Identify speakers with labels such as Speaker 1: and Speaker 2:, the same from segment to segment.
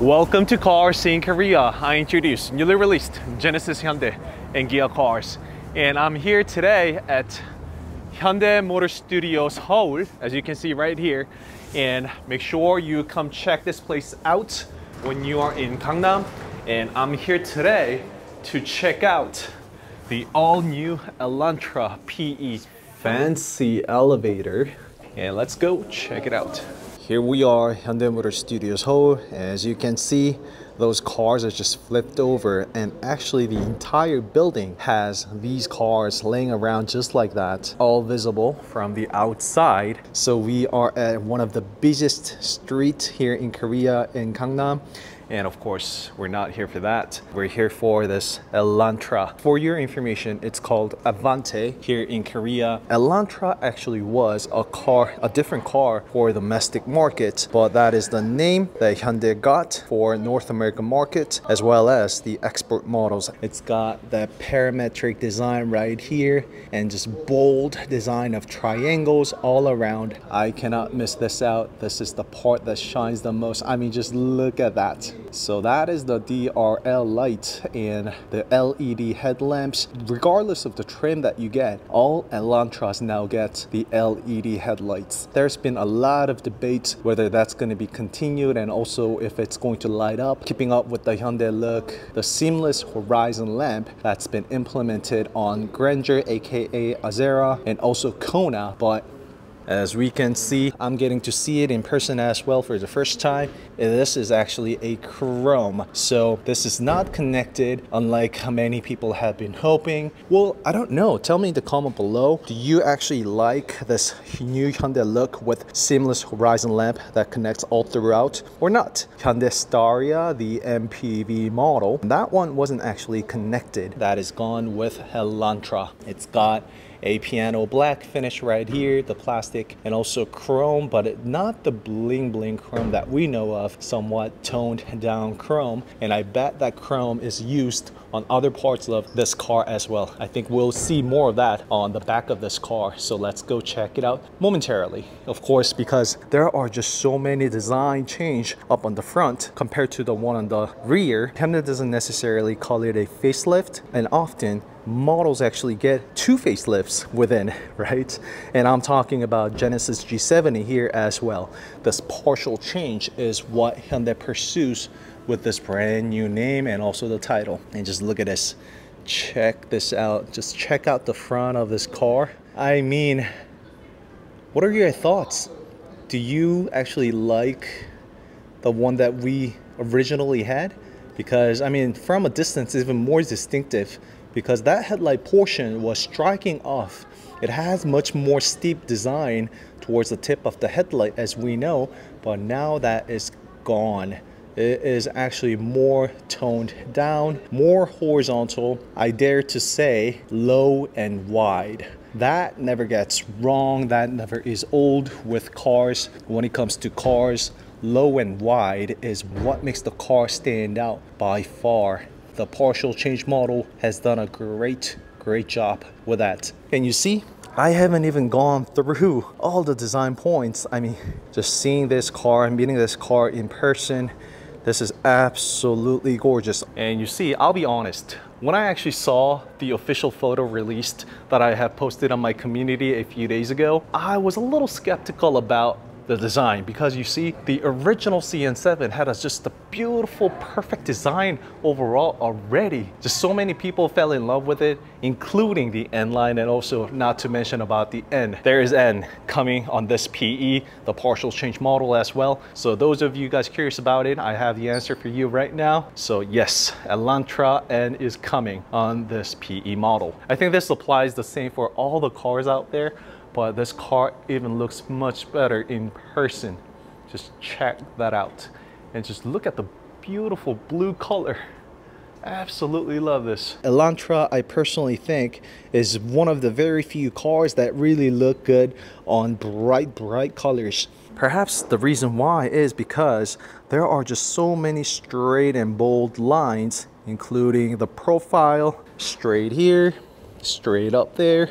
Speaker 1: Welcome to Car Scene Korea. I introduce newly released Genesis Hyundai and Kia cars. And I'm here today at Hyundai Motor Studios Seoul, as you can see right here. And make sure you come check this place out when you are in Gangnam. And I'm here today to check out the all new Elantra PE fancy elevator. And let's go check it out. Here we are, Hyundai Motor Studios Seoul. As you can see, those cars are just flipped over and actually the entire building has these cars laying around just like that all visible from the outside so we are at one of the busiest streets here in korea in gangnam and of course, we're not here for that. We're here for this Elantra. For your information, it's called Avante here in Korea. Elantra actually was a car, a different car for the domestic market, but that is the name that Hyundai got for North American market as well as the export models. It's got the parametric design right here and just bold design of triangles all around. I cannot miss this out. This is the part that shines the most. I mean, just look at that. So that is the DRL light and the LED headlamps. Regardless of the trim that you get, all Elantras now get the LED headlights. There's been a lot of debate whether that's going to be continued and also if it's going to light up, keeping up with the Hyundai look. The seamless horizon lamp that's been implemented on Grandeur aka Azera and also Kona, but as we can see, I'm getting to see it in person as well for the first time. This is actually a chrome. So this is not connected unlike how many people have been hoping. Well, I don't know. Tell me in the comment below. Do you actually like this new Hyundai look with seamless horizon lamp that connects all throughout or not? Hyundai Staria, the MPV model, that one wasn't actually connected. That is gone with Elantra. It's got a piano black finish right here, the plastic, and also chrome, but not the bling bling chrome that we know of, somewhat toned down chrome. And I bet that chrome is used on other parts of this car as well. I think we'll see more of that on the back of this car. So let's go check it out momentarily. Of course, because there are just so many design change up on the front compared to the one on the rear. Hyundai doesn't necessarily call it a facelift and often models actually get two facelifts within, right? And I'm talking about Genesis G70 here as well. This partial change is what Hyundai pursues with this brand new name and also the title. And just look at this. Check this out. Just check out the front of this car. I mean, what are your thoughts? Do you actually like the one that we originally had? Because, I mean, from a distance, it's even more distinctive because that headlight portion was striking off. It has much more steep design towards the tip of the headlight as we know, but now that is gone. It is actually more toned down, more horizontal, I dare to say low and wide. That never gets wrong, that never is old with cars. When it comes to cars, low and wide is what makes the car stand out by far the partial change model has done a great, great job with that. And you see, I haven't even gone through all the design points. I mean, just seeing this car and meeting this car in person, this is absolutely gorgeous. And you see, I'll be honest, when I actually saw the official photo released that I have posted on my community a few days ago, I was a little skeptical about the design because you see the original CN7 had a, just a beautiful perfect design overall already. Just so many people fell in love with it including the N line and also not to mention about the N. There is N coming on this PE the partial change model as well. So those of you guys curious about it I have the answer for you right now. So yes Elantra N is coming on this PE model. I think this applies the same for all the cars out there but this car even looks much better in person. Just check that out. And just look at the beautiful blue color. Absolutely love this. Elantra, I personally think, is one of the very few cars that really look good on bright, bright colors. Perhaps the reason why is because there are just so many straight and bold lines, including the profile straight here, straight up there,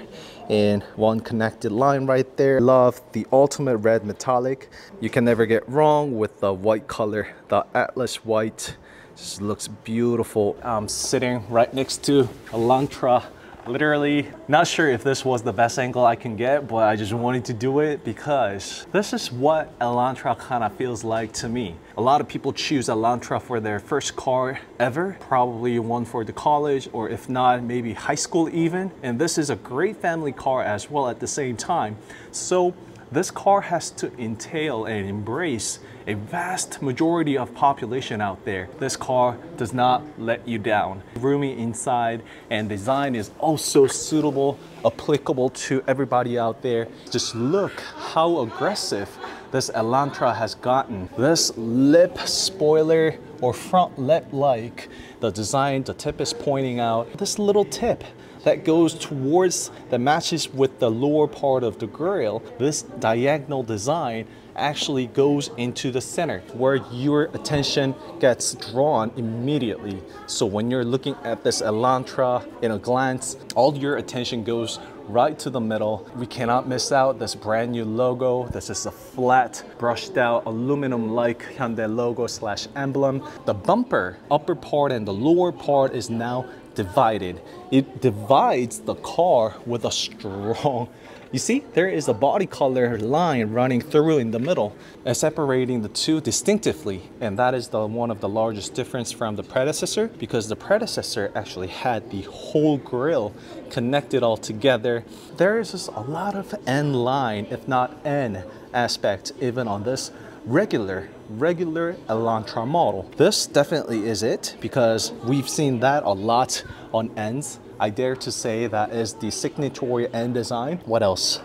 Speaker 2: and one connected line right there. Love the ultimate red metallic. You can never get wrong with the white color, the Atlas white. Just looks beautiful. I'm sitting right next to Elantra literally not sure if this was the best angle I can get, but I just wanted to do it because this is what Elantra kind of feels like to me. A lot of people choose Elantra for their first car ever, probably one for the college or if not, maybe high school even. And this is a great family car as well at the same time. So this car has to entail and embrace a vast majority of population out there. This car does not let you down. Roomy inside and design is also suitable, applicable to everybody out there. Just look how aggressive this Elantra has gotten. This lip spoiler or front lip like, the design, the tip is pointing out, this little tip that goes towards, that matches with the lower part of the grille. This diagonal design actually goes into the center where your attention gets drawn immediately. So when you're looking at this Elantra in a glance, all your attention goes right to the middle. We cannot miss out this brand new logo. This is a flat, brushed out aluminum-like Hyundai logo slash emblem. The bumper, upper part and the lower part is now divided. It divides the car with a strong you see, there is a body color line running through in the middle, and separating the two distinctively. And that is the one of the largest difference from the predecessor, because the predecessor actually had the whole grille connected all together. There is just a lot of N line, if not N aspect, even on this regular regular Elantra model. This definitely is it because we've seen that a lot on Ns I dare to say that is the signatory N design. What else?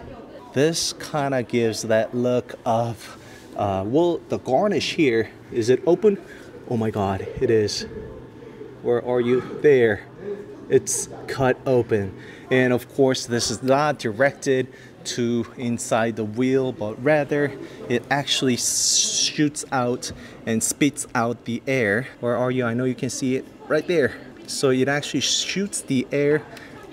Speaker 2: This kind of gives that look of, uh, well, the garnish here, is it open? Oh my God, it is. Where are you? There. It's cut open. And of course, this is not directed to inside the wheel, but rather it actually shoots out and spits out the air. Where are you? I know you can see it right there. So it actually shoots the air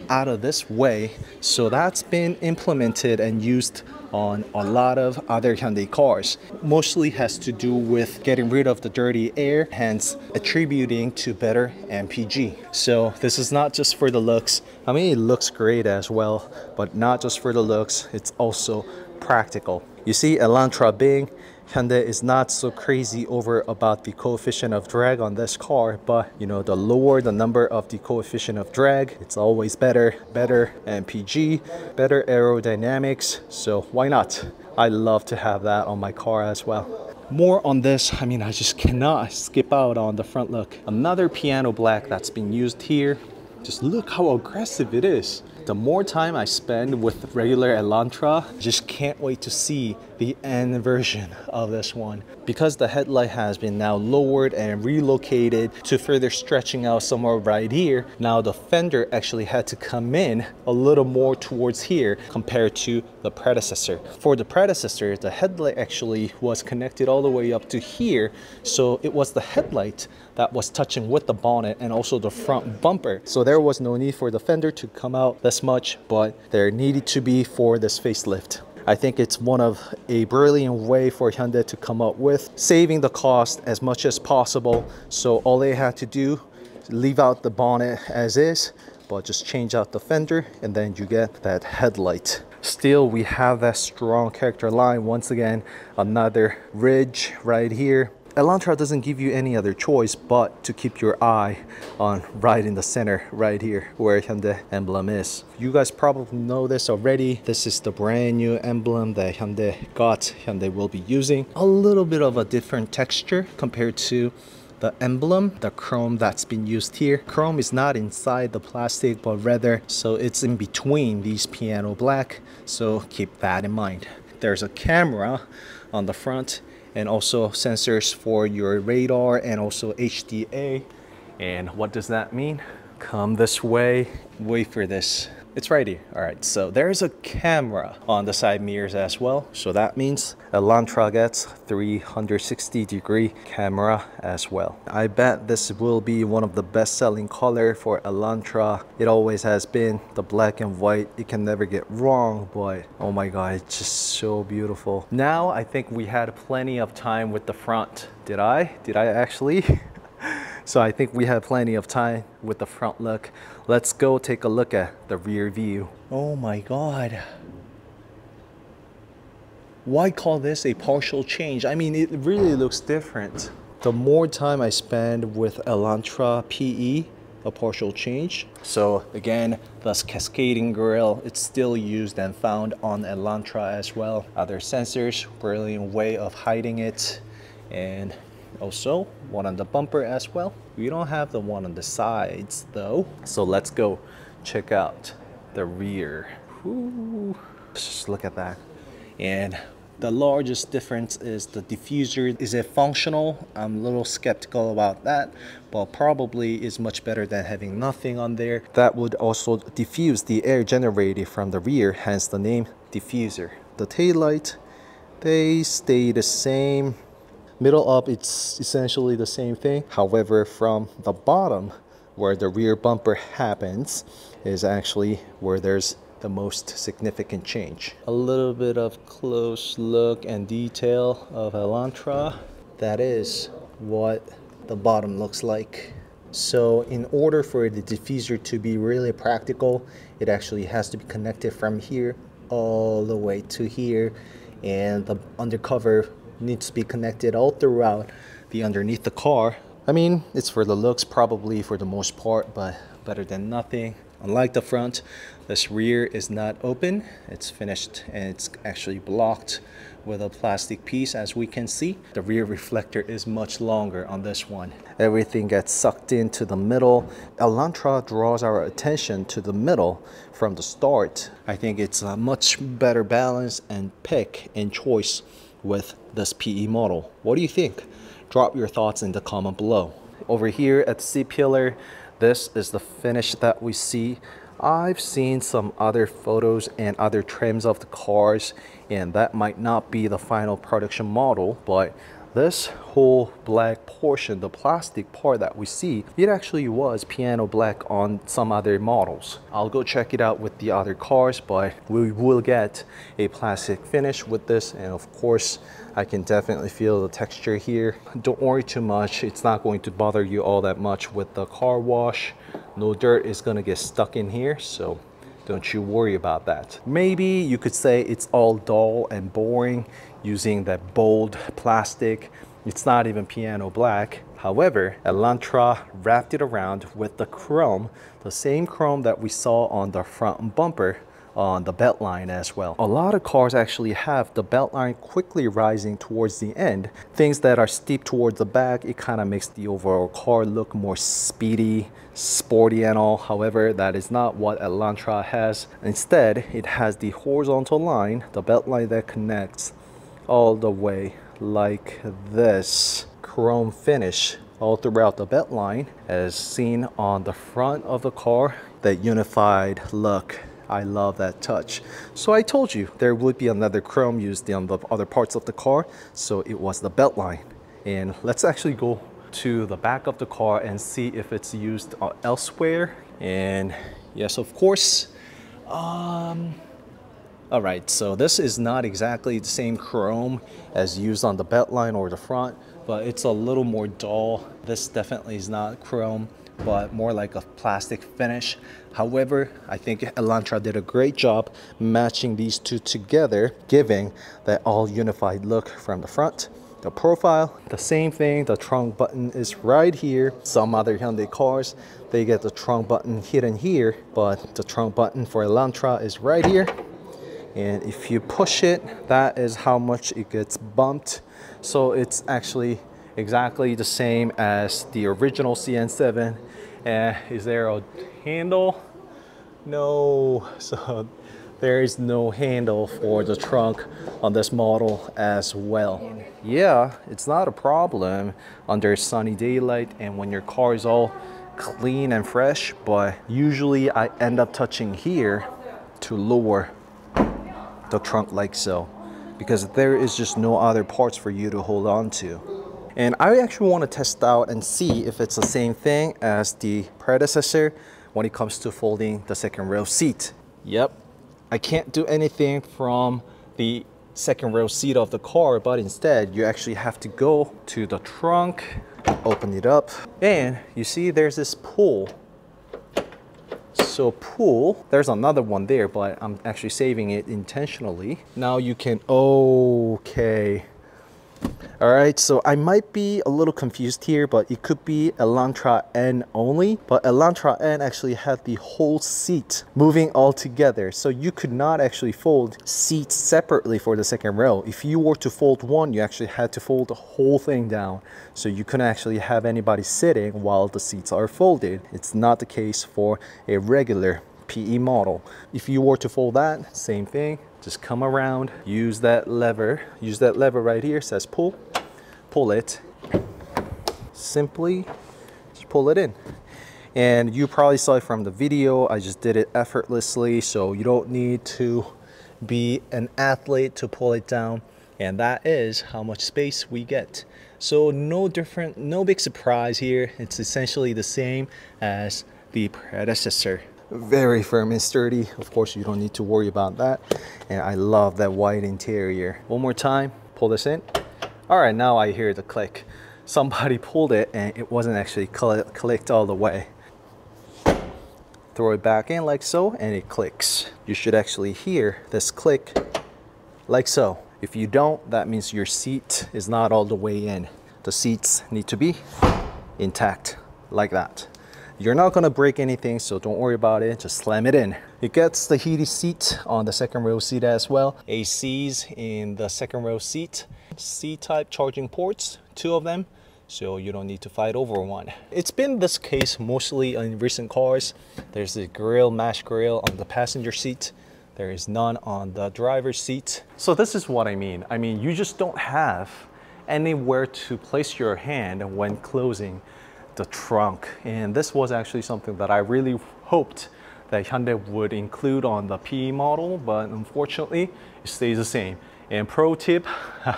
Speaker 2: out of this way. So that's been implemented and used on a lot of other Hyundai cars. Mostly has to do with getting rid of the dirty air, hence attributing to better MPG. So this is not just for the looks. I mean, it looks great as well, but not just for the looks, it's also practical. You see Elantra Bing Hyundai is not so crazy over about the coefficient of drag on this car, but you know, the lower the number of the coefficient of drag, it's always better, better MPG, better aerodynamics. So why not? I love to have that on my car as well. More on this, I mean, I just cannot skip out on the front look. Another piano black that's been used here. Just look how aggressive it is the more time I spend with regular Elantra, just can't wait to see the N version of this one. Because the headlight has been now lowered and relocated to further stretching out somewhere right here, now the fender actually had to come in a little more towards here compared to the predecessor. For the predecessor, the headlight actually was connected all the way up to here, so it was the headlight that was touching with the bonnet and also the front bumper. So there was no need for the fender to come out this much, but there needed to be for this facelift. I think it's one of a brilliant way for Hyundai to come up with saving the cost as much as possible. So all they had to do, leave out the bonnet as is, but just change out the fender and then you get that headlight. Still, we have that strong character line. Once again, another ridge right here Elantra doesn't give you any other choice but to keep your eye on right in the center right here where Hyundai emblem is. You guys probably know this already. This is the brand new emblem that Hyundai got, Hyundai will be using. A little bit of a different texture compared to the emblem, the chrome that's been used here. Chrome is not inside the plastic, but rather, so it's in between these piano black. So keep that in mind. There's a camera on the front and also sensors for your radar and also HDA. And what does that mean? Come this way, wait for this. It's right here. All right, so there's a camera on the side mirrors as well. So that means Elantra gets 360 degree camera as well. I bet this will be one of the best selling color for Elantra. It always has been the black and white. It can never get wrong, but oh my God, it's just so beautiful. Now I think we had plenty of time with the front. Did I? Did I actually? So I think we have plenty of time with the front look. Let's go take a look at the rear view. Oh my God. Why call this a partial change? I mean, it really looks different. The more time I spend with Elantra PE, a partial change. So again, this cascading grille, it's still used and found on Elantra as well. Other sensors, brilliant way of hiding it. And also one on the bumper as well we don't have the one on the sides though so let's go check out the rear Ooh, just look at that and the largest difference is the diffuser. Is it functional? I'm a little skeptical about that, but probably is much better than having nothing on there. That would also diffuse the air generated from the rear, hence the name diffuser. The tail light, they stay the same. Middle up, it's essentially the same thing. However, from the bottom, where the rear bumper happens, is actually where there's the most significant change. A little bit of close look and detail of Elantra. That is what the bottom looks like. So in order for the diffuser to be really practical, it actually has to be connected from here all the way to here and the undercover needs to be connected all throughout the underneath the car. I mean, it's for the looks probably for the most part, but better than nothing. Unlike the front, this rear is not open. It's finished and it's actually blocked with a plastic piece as we can see. The rear reflector is much longer on this one. Everything gets sucked into the middle. Elantra draws our attention to the middle from the start. I think it's a much better balance and pick and choice with this PE model. What do you think? Drop your thoughts in the comment below. Over here at C-Pillar, this is the finish that we see. I've seen some other photos and other trims of the cars and that might not be the final production model, but this whole black portion, the plastic part that we see, it actually was piano black on some other models. I'll go check it out with the other cars, but we will get a plastic finish with this. And of course, I can definitely feel the texture here. Don't worry too much. It's not going to bother you all that much with the car wash. No dirt is gonna get stuck in here. So don't you worry about that. Maybe you could say it's all dull and boring using that bold plastic. It's not even piano black. However, Elantra wrapped it around with the chrome, the same chrome that we saw on the front bumper on the belt line as well. A lot of cars actually have the belt line quickly rising towards the end. Things that are steep towards the back, it kind of makes the overall car look more speedy, sporty and all. However, that is not what Elantra has. Instead, it has the horizontal line, the belt line that connects all the way like this chrome finish all throughout the belt line as seen on the front of the car that unified look I love that touch. So I told you there would be another chrome used on the other parts of the car. So it was the belt line. And let's actually go to the back of the car and see if it's used uh, elsewhere. And yes, of course. Um, all right, so this is not exactly the same chrome as used on the belt line or the front, but it's a little more dull. This definitely is not chrome, but more like a plastic finish. However, I think Elantra did a great job matching these two together, giving that all unified look from the front. The profile, the same thing, the trunk button is right here. Some other Hyundai cars, they get the trunk button hidden here, but the trunk button for Elantra is right here and if you push it that is how much it gets bumped. So it's actually exactly the same as the original CN7 and eh, is there a handle? No. So there is no handle for the trunk on this model as well. Yeah it's not a problem under sunny daylight and when your car is all clean and fresh, but usually I end up touching here to lower the trunk like so because there is just no other parts for you to hold on to. And I actually want to test out and see if it's the same thing as the predecessor when it comes to folding the second row seat. Yep, I can't do anything from the second row seat of the car, but instead you actually have to go to the trunk, open it up, and you see there's this pull so pull, there's another one there, but I'm actually saving it intentionally. Now you can, okay, all right, so I might be a little confused here, but it could be Elantra N only, but Elantra N actually had the whole seat moving all together. So you could not actually fold seats separately for the second row. If you were to fold one, you actually had to fold the whole thing down. So you couldn't actually have anybody sitting while the seats are folded. It's not the case for a regular PE model. If you were to fold that, same thing, just come around, use that lever, use that lever right here, says pull, pull it, simply just pull it in. And you probably saw it from the video, I just did it effortlessly, so you don't need to be an athlete to pull it down. And that is how much space we get. So no different, no big surprise here. It's essentially the same as the predecessor very firm and sturdy. Of course, you don't need to worry about that. And I love that white interior. One more time, pull this in. All right, now I hear the click. Somebody pulled it and it wasn't actually clicked all the way. Throw it back in like so and it clicks. You should actually hear this click like so. If you don't, that means your seat is not all the way in. The seats need to be intact like that. You're not gonna break anything, so don't worry about it, just slam it in. It gets the heated seat on the second row seat as well. ACs in the second row seat. C-type charging ports, two of them, so you don't need to fight over one. It's been this case mostly in recent cars. There's a grill, mash grill on the passenger seat. There is none on the driver's seat. So this is what I mean. I mean, you just don't have anywhere to place your hand when closing the trunk. And this was actually something that I really hoped that Hyundai would include on the PE model, but unfortunately it stays the same. And pro tip,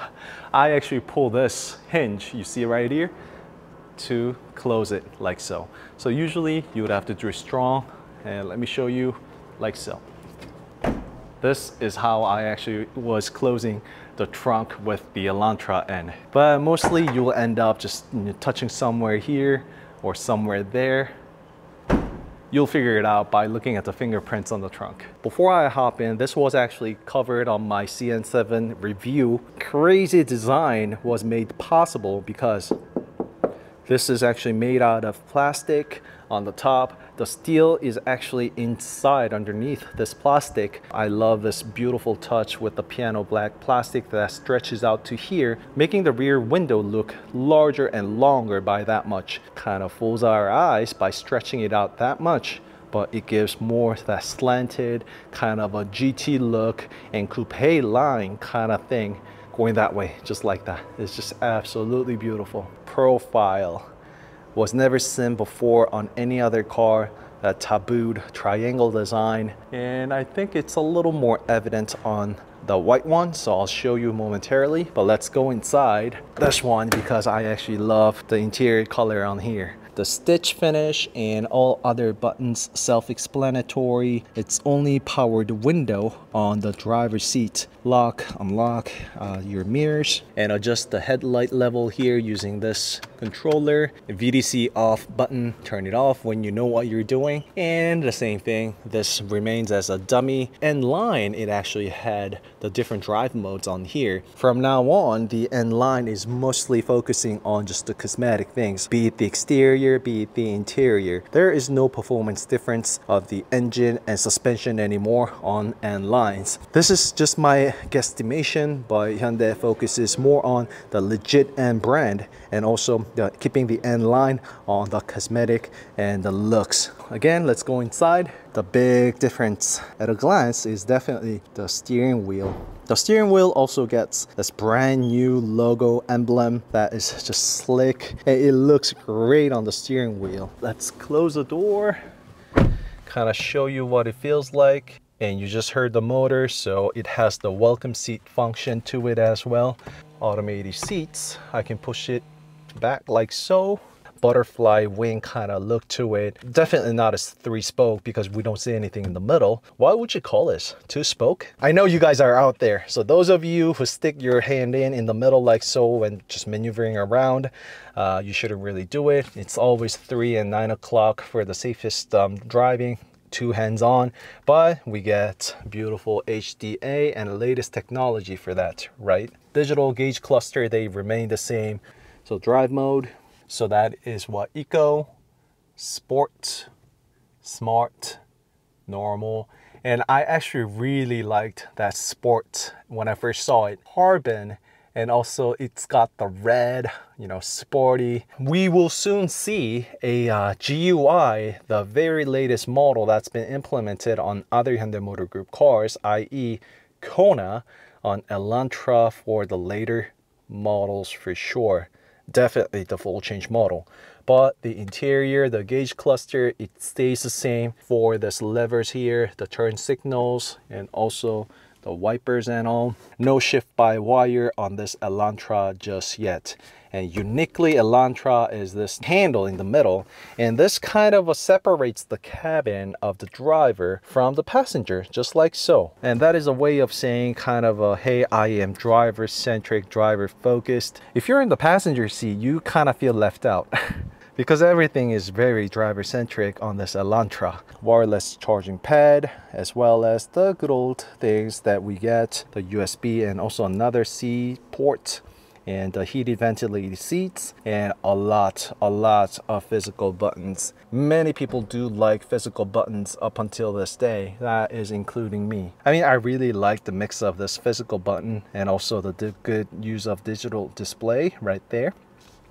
Speaker 2: I actually pull this hinge, you see right here, to close it like so. So usually you would have to do strong, and let me show you like so. This is how I actually was closing the trunk with the Elantra N. But mostly you will end up just touching somewhere here or somewhere there. You'll figure it out by looking at the fingerprints on the trunk. Before I hop in, this was actually covered on my CN7 review. Crazy design was made possible because this is actually made out of plastic on the top the steel is actually inside underneath this plastic. I love this beautiful touch with the piano black plastic that stretches out to here, making the rear window look larger and longer by that much. Kind of fools our eyes by stretching it out that much but it gives more that slanted kind of a GT look and coupe line kind of thing going that way just like that it's just absolutely beautiful profile was never seen before on any other car that tabooed triangle design. And I think it's a little more evident on the white one so I'll show you momentarily but let's go inside this one because I actually love the interior color on here. The stitch finish and all other buttons self-explanatory. It's only powered window on the driver's seat. Lock unlock uh, your mirrors. And adjust the headlight level here using this controller VDC off button turn it off when you know what you're doing and the same thing this remains as a dummy. N line it actually had the different drive modes on here. From now on the N line is mostly focusing on just the cosmetic things be it the exterior be it the interior. There is no performance difference of the engine and suspension anymore on N lines. This is just my guesstimation, but Hyundai focuses more on the legit N brand and also the, keeping the N line on the cosmetic and the looks. Again, let's go inside. The big difference at a glance is definitely the steering wheel. The steering wheel also gets this brand new logo emblem that is just slick and it looks great on the steering wheel. Let's close the door, kind of show you what it feels like. And you just heard the motor, so it has the welcome seat function to it as well. Automated seats, I can push it back like so butterfly wing kind of look to it. Definitely not a three spoke because we don't see anything in the middle. Why would you call this? Two spoke? I know you guys are out there. So those of you who stick your hand in in the middle like so and just maneuvering around, uh, you shouldn't really do it. It's always three and nine o'clock for the safest um, driving two hands on but we get beautiful HDA and latest technology for that right digital gauge cluster they remain the same so drive mode so that is what Eco, Sport, Smart, Normal. And I actually really liked that Sport when I first saw it. Carbon and also it's got the red, you know, sporty. We will soon see a uh, GUI, the very latest model that's been implemented on other Hyundai Motor Group cars, i.e. Kona on Elantra for the later models for sure definitely the full change model. But the interior the gauge cluster it stays the same for this levers here the turn signals and also the wipers and all. No shift by wire on this elantra just yet. And uniquely Elantra is this handle in the middle. And this kind of separates the cabin of the driver from the passenger just like so. And that is a way of saying kind of a hey I am driver centric driver focused if you're in the passenger seat you kind of feel left out because everything is very driver centric on this Elantra. Wireless charging pad as well as the good old things that we get the USB and also another C port and the heated ventilated seats and a lot a lot of physical buttons. Many people do like physical buttons up until this day. That is including me. I mean i really like the mix of this physical button and also the good use of digital display right there.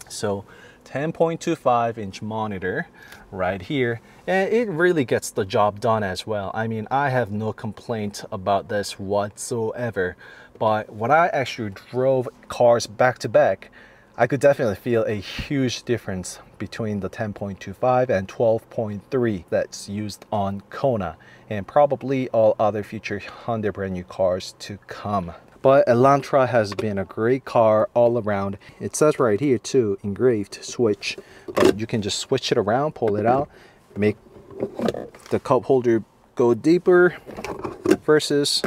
Speaker 2: So 10.25 inch monitor right here and it really gets the job done as well i mean i have no complaint about this whatsoever but when I actually drove cars back to back, I could definitely feel a huge difference between the 10.25 and 12.3 that's used on Kona and probably all other future Hyundai brand new cars to come. But Elantra has been a great car all around. It says right here too, engraved switch, but you can just switch it around, pull it out, make the cup holder go deeper versus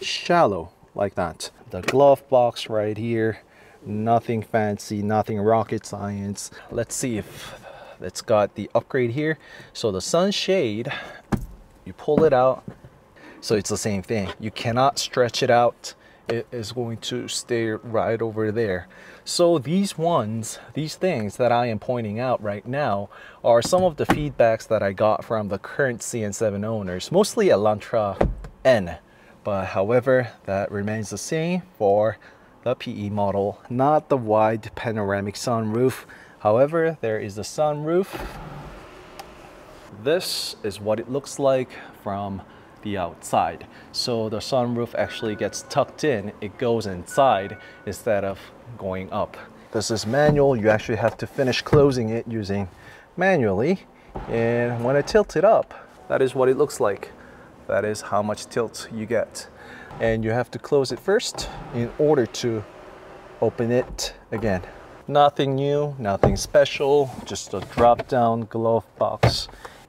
Speaker 2: shallow like that. The glove box right here, nothing fancy, nothing rocket science. Let's see if it's got the upgrade here. So the sunshade, you pull it out. So it's the same thing. You cannot stretch it out. It is going to stay right over there. So these ones, these things that I am pointing out right now are some of the feedbacks that I got from the current CN7 owners, mostly Elantra N but however that remains the same for the PE model not the wide panoramic sunroof however there is a sunroof this is what it looks like from the outside so the sunroof actually gets tucked in it goes inside instead of going up this is manual you actually have to finish closing it using manually and when I tilt it up that is what it looks like that is how much tilt you get. And you have to close it first in order to open it again. Nothing new, nothing special, just a drop down glove box.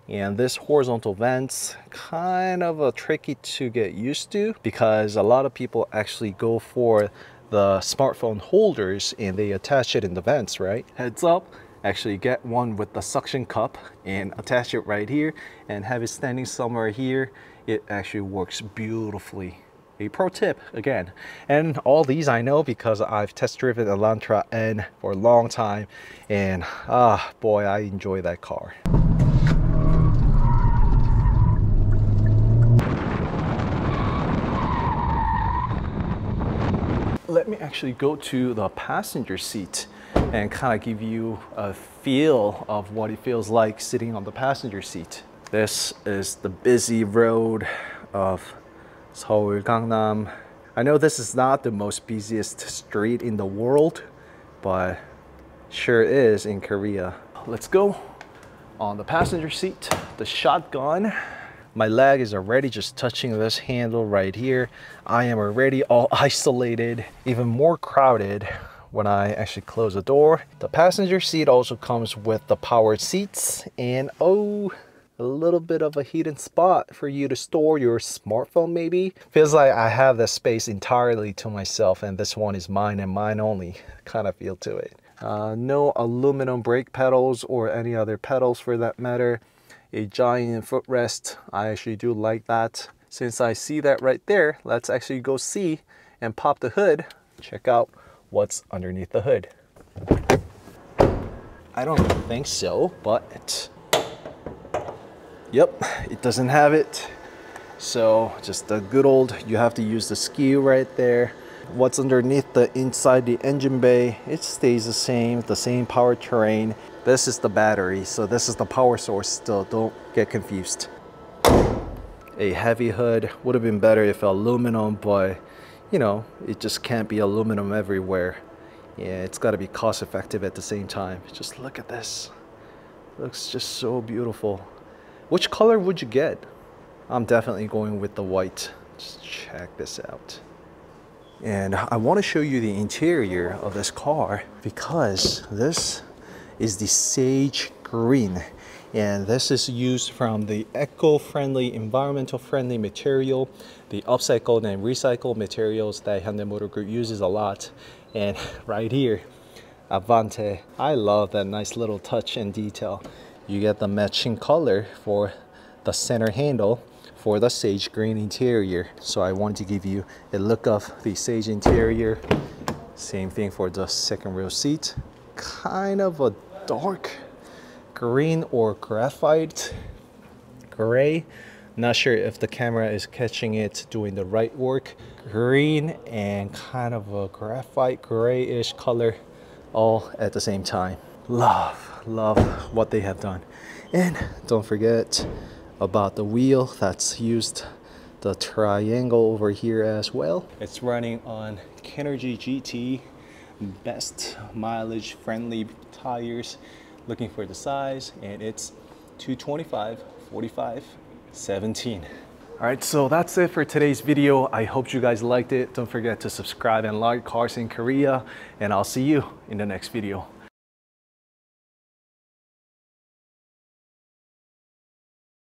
Speaker 2: And this horizontal vents kind of a tricky to get used to because a lot of people actually go for the smartphone holders and they attach it in the vents, right? Heads up, actually get one with the suction cup and attach it right here and have it standing somewhere here. It actually works beautifully. A pro tip again. And all these I know because I've test driven Elantra N for a long time and ah boy I enjoy that car let me actually go to the passenger seat and kind of give you a feel of what it feels like sitting on the passenger seat This is the busy road of Seoul Gangnam. I know this is not the most busiest street in the world, but sure is in Korea. Let's go on the passenger seat, the shotgun. My leg is already just touching this handle right here. I am already all isolated, even more crowded when I actually close the door. The passenger seat also comes with the powered seats and oh, a little bit of a hidden spot for you to store your smartphone maybe. Feels like I have the space entirely to myself and this one is mine and mine only kind of feel to it. Uh, no aluminum brake pedals or any other pedals for that matter. A giant footrest, I actually do like that. Since I see that right there, let's actually go see and pop the hood. Check out what's underneath the hood. I don't think so, but yep, it doesn't have it. So just a good old, you have to use the skew right there. What's underneath the inside the engine bay, it stays the same, the same powertrain. This is the battery, so this is the power source still, don't get confused. A heavy hood would have been better if aluminum, but you know, it just can't be aluminum everywhere. Yeah, it's got to be cost effective at the same time. Just look at this. Looks just so beautiful. Which color would you get? I'm definitely going with the white. Just check this out. And I want to show you the interior of this car because this is the sage green. And this is used from the eco-friendly environmental friendly material the upcycled and recycled materials that Hyundai Motor Group uses a lot. And right here Avante I love that nice little touch and detail. You get the matching color for the center handle for the sage green interior. So I want to give you a look of the sage interior. Same thing for the second row seat. Kind of a dark green or graphite gray. Not sure if the camera is catching it doing the right work. Green and kind of a graphite grayish color all at the same time. Love, love what they have done. And don't forget about the wheel that's used the triangle over here as well. It's running on Kinergy GT best mileage friendly tires looking for the size and it's 225 45 17 all right so that's it for today's video. I hope you guys liked it. Don't forget to subscribe and like Car Scene Korea and i'll see you in the next video